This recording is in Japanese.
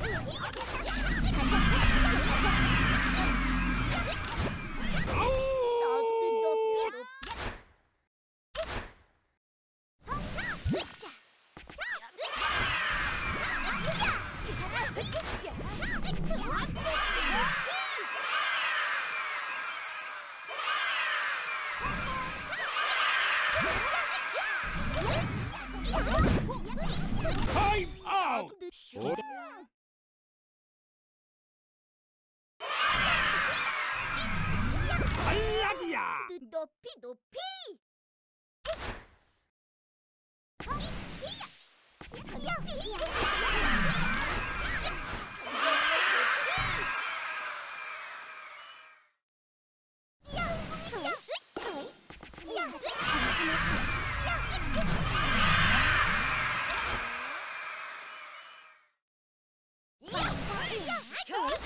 Yeah. Time out! Oh. Doppi, doppi! Shut up!